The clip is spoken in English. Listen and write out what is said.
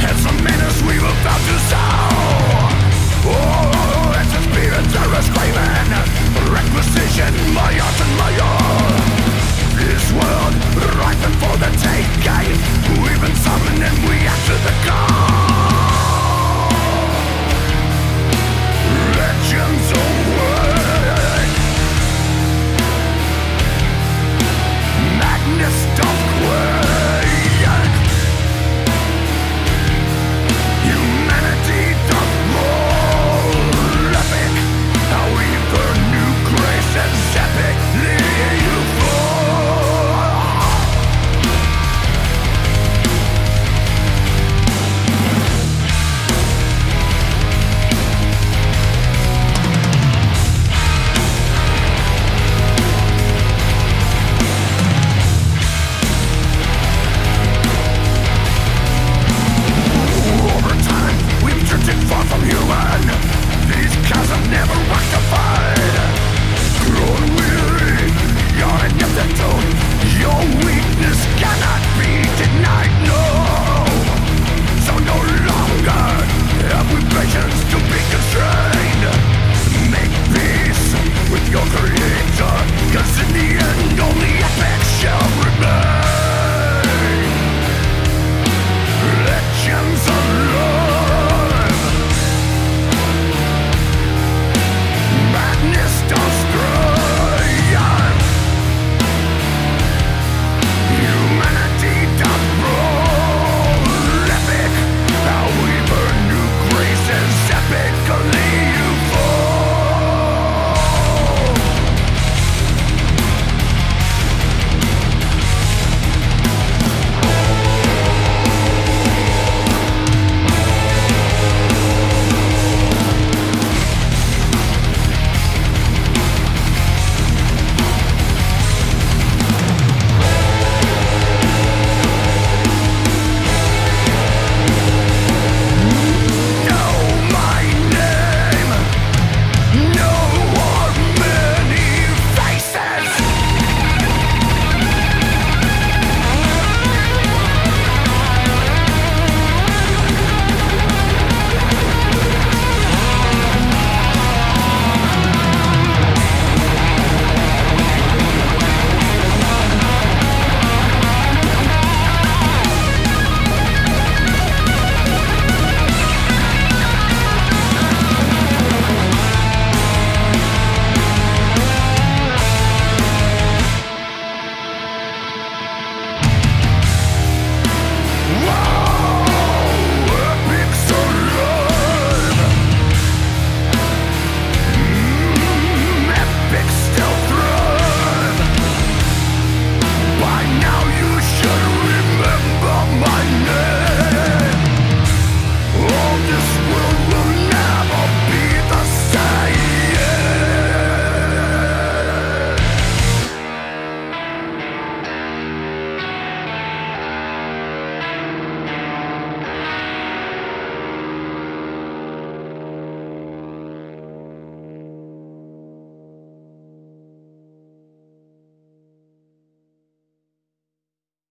Have some men